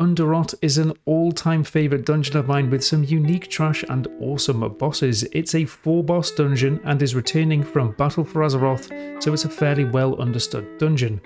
Underrot is an all-time favourite dungeon of mine with some unique trash and awesome bosses. It's a 4-boss dungeon and is returning from Battle for Azeroth, so it's a fairly well understood dungeon.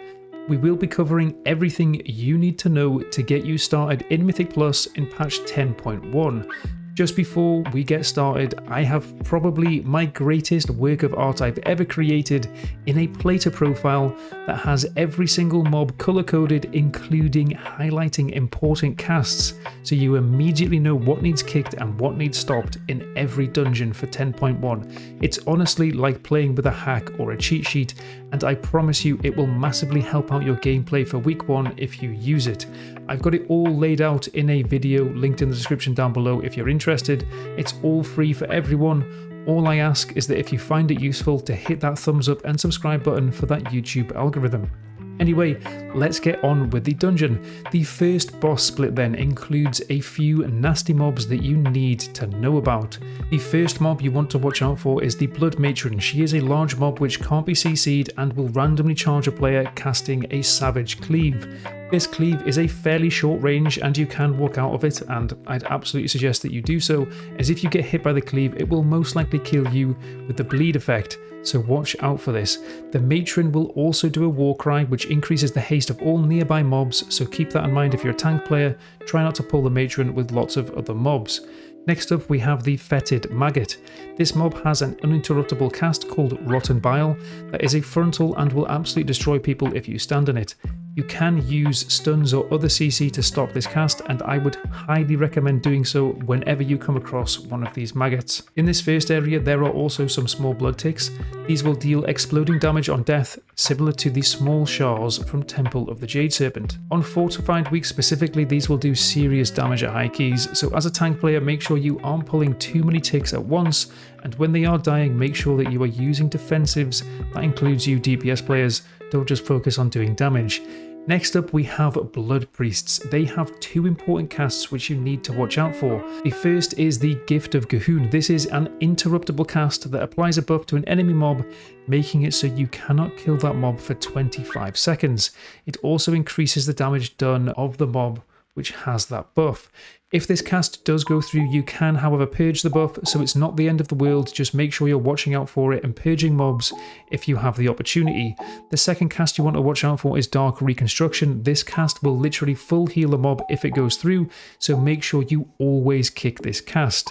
We will be covering everything you need to know to get you started in Mythic Plus in patch 10.1. Just before we get started, I have probably my greatest work of art I've ever created in a plater profile that has every single mob color coded, including highlighting important casts, so you immediately know what needs kicked and what needs stopped in every dungeon for 10.1. It's honestly like playing with a hack or a cheat sheet, and I promise you it will massively help out your gameplay for week 1 if you use it. I've got it all laid out in a video linked in the description down below if you're interested. Interested, it's all free for everyone. All I ask is that if you find it useful to hit that thumbs up and subscribe button for that YouTube algorithm. Anyway, let's get on with the dungeon. The first boss split then includes a few nasty mobs that you need to know about. The first mob you want to watch out for is the Blood Matron. She is a large mob which can't be CC'd and will randomly charge a player casting a Savage Cleave. This cleave is a fairly short range and you can walk out of it and I'd absolutely suggest that you do so as if you get hit by the cleave it will most likely kill you with the bleed effect so watch out for this. The matron will also do a war cry which increases the haste of all nearby mobs so keep that in mind if you're a tank player, try not to pull the matron with lots of other mobs. Next up we have the Fetid Maggot. This mob has an uninterruptible cast called Rotten Bile that is a frontal and will absolutely destroy people if you stand in it. You can use stuns or other CC to stop this cast and I would highly recommend doing so whenever you come across one of these maggots. In this first area there are also some small blood ticks. These will deal exploding damage on death similar to the small shards from Temple of the Jade Serpent. On Fortified weeks specifically these will do serious damage at high keys so as a tank player make sure you aren't pulling too many ticks at once and when they are dying make sure that you are using defensives, that includes you DPS players, don't just focus on doing damage. Next up we have Blood Priests. They have two important casts which you need to watch out for. The first is the Gift of G'huun. This is an interruptible cast that applies a buff to an enemy mob, making it so you cannot kill that mob for 25 seconds. It also increases the damage done of the mob which has that buff. If this cast does go through, you can however purge the buff, so it's not the end of the world, just make sure you're watching out for it and purging mobs if you have the opportunity. The second cast you want to watch out for is Dark Reconstruction. This cast will literally full heal a mob if it goes through, so make sure you always kick this cast.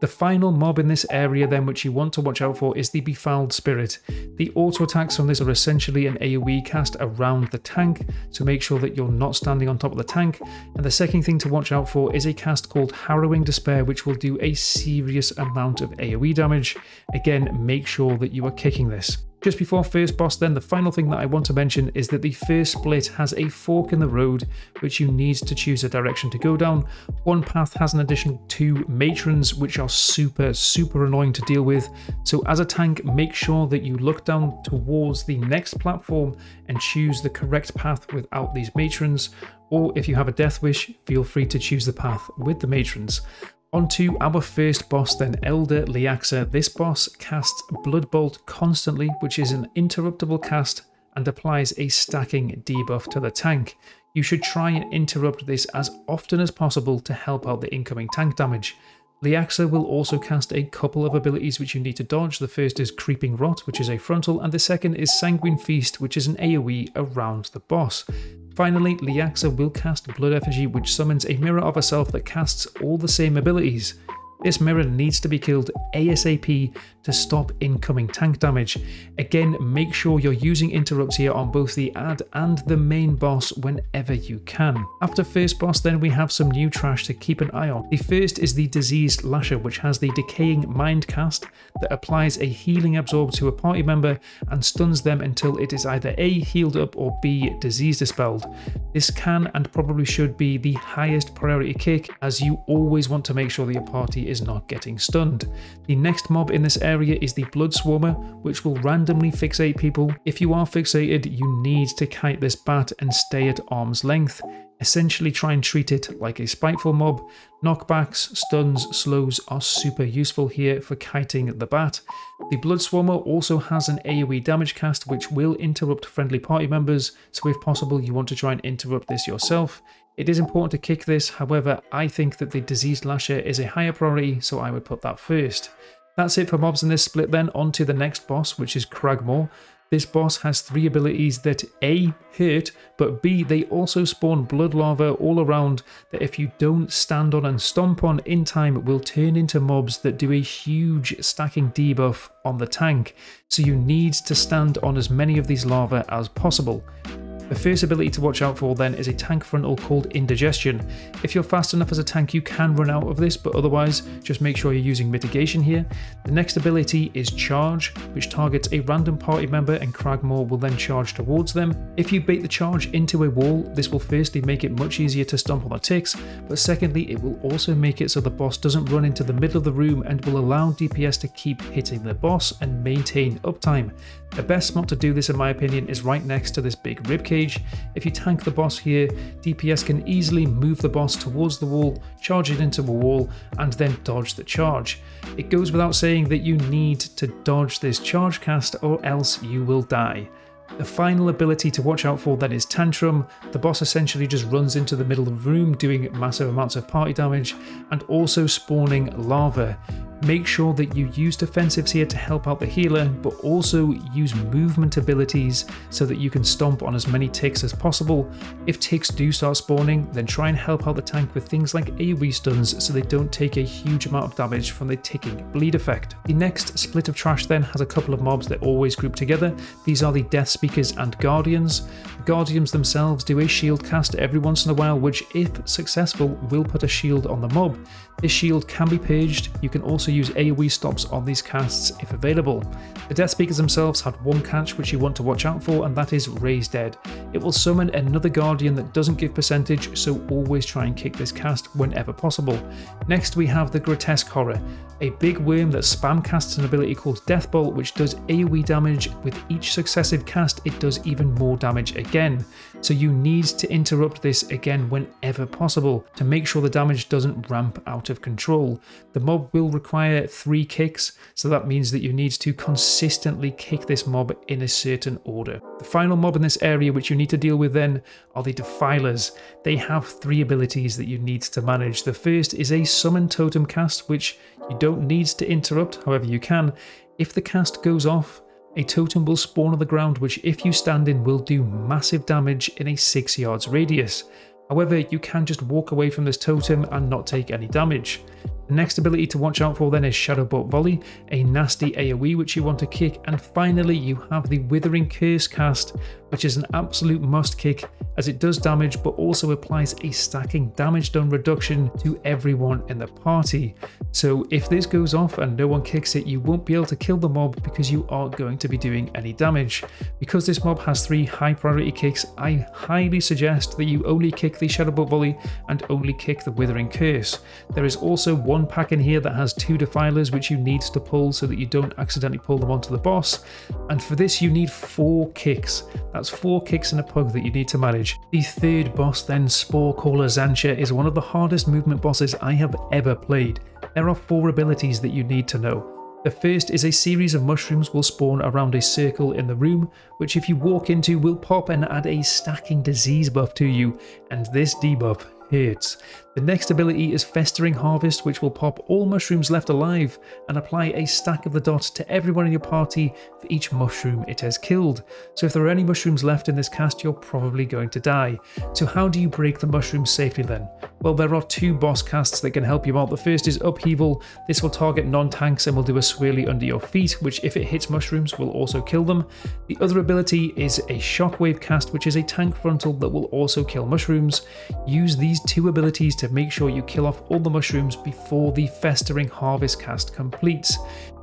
The final mob in this area then which you want to watch out for is the Befouled Spirit. The auto attacks on this are essentially an AoE cast around the tank, to make sure that you're not standing on top of the tank. And the second thing to watch out for is a cast called Harrowing Despair which will do a serious amount of AoE damage. Again, make sure that you are kicking this. Just before first boss then, the final thing that I want to mention is that the first split has a fork in the road which you need to choose a direction to go down. One path has an additional two matrons which are super super annoying to deal with, so as a tank make sure that you look down towards the next platform and choose the correct path without these matrons, or if you have a death wish, feel free to choose the path with the matrons. On to our first boss then, Elder Leaxa. This boss casts Blood Bolt constantly, which is an interruptible cast and applies a stacking debuff to the tank. You should try and interrupt this as often as possible to help out the incoming tank damage. Leaxa will also cast a couple of abilities which you need to dodge. The first is Creeping Rot, which is a frontal, and the second is Sanguine Feast, which is an AoE around the boss. Finally, Leaxa will cast Blood Effigy which summons a mirror of herself that casts all the same abilities. This mirror needs to be killed ASAP to stop incoming tank damage. Again, make sure you're using interrupts here on both the ad and the main boss whenever you can. After first boss then we have some new trash to keep an eye on. The first is the Diseased Lasher which has the Decaying Mind cast that applies a healing absorb to a party member and stuns them until it is either A healed up or B disease dispelled. This can and probably should be the highest priority kick as you always want to make sure that your party is not getting stunned. The next mob in this area is the Blood Swarmer, which will randomly fixate people. If you are fixated, you need to kite this bat and stay at arm's length. Essentially try and treat it like a spiteful mob. Knockbacks, stuns, slows are super useful here for kiting the bat. The Blood Swarmer also has an AoE damage cast which will interrupt friendly party members, so if possible you want to try and interrupt this yourself. It is important to kick this, however, I think that the Diseased Lasher is a higher priority, so I would put that first. That's it for mobs in this split then, on to the next boss, which is Cragmaw. This boss has three abilities that A, hurt, but B, they also spawn blood lava all around that if you don't stand on and stomp on in time will turn into mobs that do a huge stacking debuff on the tank, so you need to stand on as many of these lava as possible. The first ability to watch out for then is a tank frontal called Indigestion. If you're fast enough as a tank you can run out of this but otherwise just make sure you're using mitigation here. The next ability is Charge which targets a random party member and Cragmaw will then charge towards them. If you bait the charge into a wall this will firstly make it much easier to stomp on the ticks but secondly it will also make it so the boss doesn't run into the middle of the room and will allow DPS to keep hitting the boss and maintain uptime. The best spot to do this in my opinion is right next to this big ribcage. If you tank the boss here, DPS can easily move the boss towards the wall, charge it into a wall, and then dodge the charge. It goes without saying that you need to dodge this charge cast or else you will die. The final ability to watch out for then is Tantrum. The boss essentially just runs into the middle of the room doing massive amounts of party damage and also spawning lava. Make sure that you use defensives here to help out the healer, but also use movement abilities so that you can stomp on as many ticks as possible. If ticks do start spawning, then try and help out the tank with things like AoE stuns so they don't take a huge amount of damage from the ticking bleed effect. The next split of trash then has a couple of mobs that always group together. These are the Death Speakers and Guardians. The Guardians themselves do a shield cast every once in a while, which if successful will put a shield on the mob. This shield can be purged, you can also use AoE stops on these casts if available. The Death Speakers themselves have one catch which you want to watch out for and that is Raise Dead. It will summon another Guardian that doesn't give percentage so always try and kick this cast whenever possible. Next we have the Grotesque Horror, a big worm that spam casts an ability called Death Bolt which does AoE damage. With each successive cast it does even more damage again, so you need to interrupt this again whenever possible to make sure the damage doesn't ramp out of control. The mob will require three kicks, so that means that you need to consistently kick this mob in a certain order. The final mob in this area which you need to deal with then are the Defilers. They have three abilities that you need to manage. The first is a Summon Totem cast which you don't need to interrupt, however you can. If the cast goes off, a totem will spawn on the ground which if you stand in will do massive damage in a 6 yards radius. However, you can just walk away from this totem and not take any damage. Next ability to watch out for then is Shadowbolt Volley, a nasty AoE which you want to kick, and finally you have the Withering Curse cast, which is an absolute must kick as it does damage but also applies a stacking damage done reduction to everyone in the party. So if this goes off and no one kicks it, you won't be able to kill the mob because you aren't going to be doing any damage. Because this mob has three high priority kicks, I highly suggest that you only kick the Shadowbolt Volley and only kick the Withering Curse. There is also one pack in here that has two Defilers which you need to pull so that you don't accidentally pull them onto the boss, and for this you need four kicks. That's four kicks in a pug that you need to manage. The third boss then, Spore Caller Zancha, is one of the hardest movement bosses I have ever played. There are four abilities that you need to know. The first is a series of mushrooms will spawn around a circle in the room, which if you walk into will pop and add a stacking disease buff to you, and this debuff hurts. The next ability is Festering Harvest, which will pop all mushrooms left alive and apply a stack of the dots to everyone in your party for each mushroom it has killed. So if there are any mushrooms left in this cast, you're probably going to die. So how do you break the mushrooms safely then? Well, there are two boss casts that can help you out. The first is Upheaval. This will target non-tanks and will do a swirly under your feet, which if it hits mushrooms will also kill them. The other ability is a Shockwave cast, which is a tank frontal that will also kill mushrooms. Use these two abilities to make sure you kill off all the mushrooms before the Festering Harvest cast completes.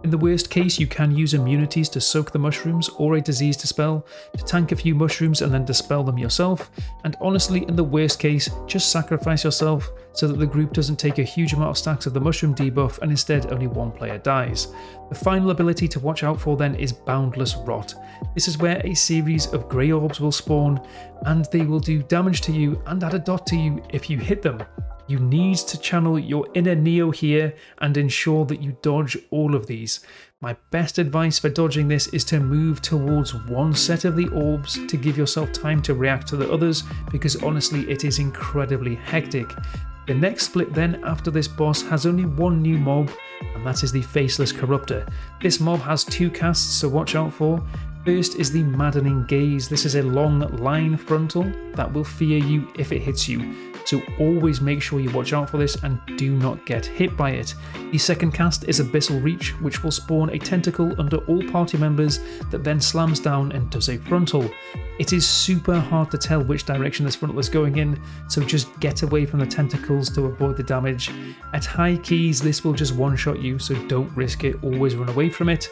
In the worst case, you can use immunities to soak the mushrooms or a disease dispel to tank a few mushrooms and then dispel them yourself. And honestly, in the worst case, just sacrifice yourself so that the group doesn't take a huge amount of stacks of the mushroom debuff and instead only one player dies. The final ability to watch out for then is Boundless Rot. This is where a series of grey orbs will spawn and they will do damage to you and add a dot to you if you hit them. You need to channel your inner Neo here and ensure that you dodge all of these. My best advice for dodging this is to move towards one set of the orbs to give yourself time to react to the others because honestly it is incredibly hectic. The next split then after this boss has only one new mob and that is the Faceless Corruptor. This mob has two casts so watch out for. First is the Maddening Gaze. This is a long line frontal that will fear you if it hits you so always make sure you watch out for this and do not get hit by it. The second cast is Abyssal Reach, which will spawn a tentacle under all party members that then slams down and does a frontal. It is super hard to tell which direction this frontal is going in, so just get away from the tentacles to avoid the damage. At high keys, this will just one-shot you, so don't risk it, always run away from it.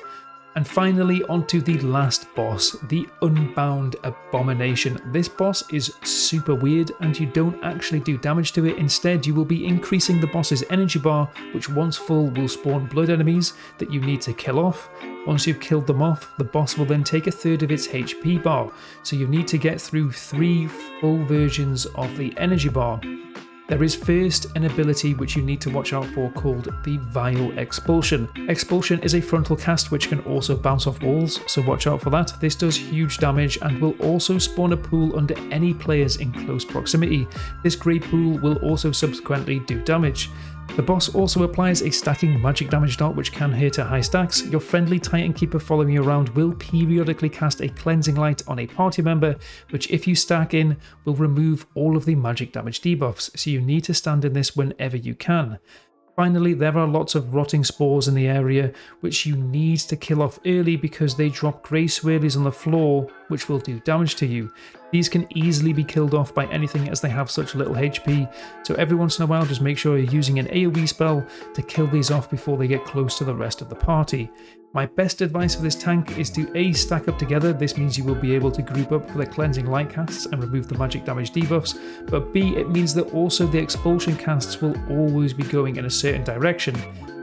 And finally, onto the last boss, the Unbound Abomination. This boss is super weird and you don't actually do damage to it. Instead, you will be increasing the boss's energy bar, which once full will spawn blood enemies that you need to kill off. Once you've killed them off, the boss will then take a third of its HP bar, so you need to get through three full versions of the energy bar. There is first an ability which you need to watch out for called the Vile Expulsion. Expulsion is a frontal cast which can also bounce off walls, so watch out for that. This does huge damage and will also spawn a pool under any players in close proximity. This grey pool will also subsequently do damage. The boss also applies a stacking magic damage dot which can hit at high stacks. Your friendly Titan Keeper following you around will periodically cast a cleansing light on a party member, which if you stack in will remove all of the magic damage debuffs, so you need to stand in this whenever you can. Finally, there are lots of rotting spores in the area which you need to kill off early because they drop grey swirlies on the floor which will do damage to you. These can easily be killed off by anything as they have such little HP, so every once in a while just make sure you're using an AoE spell to kill these off before they get close to the rest of the party. My best advice for this tank is to A. stack up together, this means you will be able to group up for the cleansing light casts and remove the magic damage debuffs, but B. it means that also the expulsion casts will always be going in a certain direction.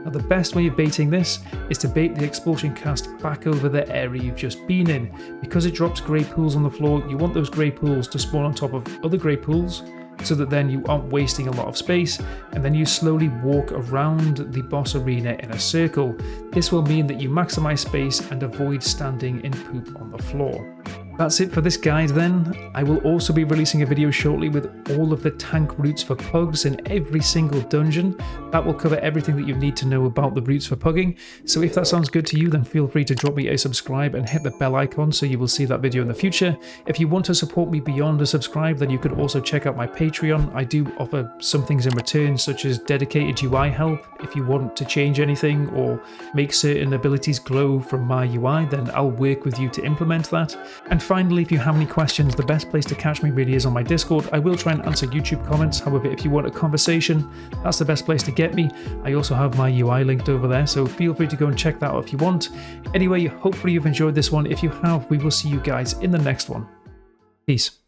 Now the best way of baiting this is to bait the expulsion cast back over the area you've just been in. Because it drops grey pools on the floor, you want those grey pools to spawn on top of other grey pools, so that then you aren't wasting a lot of space and then you slowly walk around the boss arena in a circle. This will mean that you maximize space and avoid standing in poop on the floor. That's it for this guide then. I will also be releasing a video shortly with all of the tank routes for pugs in every single dungeon. That will cover everything that you need to know about the routes for pugging. So if that sounds good to you, then feel free to drop me a subscribe and hit the bell icon so you will see that video in the future. If you want to support me beyond a subscribe, then you could also check out my Patreon. I do offer some things in return, such as dedicated UI help. If you want to change anything or make certain abilities glow from my UI, then I'll work with you to implement that. And finally, if you have any questions, the best place to catch me really is on my Discord. I will try and answer YouTube comments, however, if you want a conversation, that's the best place to get me. I also have my UI linked over there, so feel free to go and check that out if you want. Anyway, hopefully you've enjoyed this one. If you have, we will see you guys in the next one. Peace.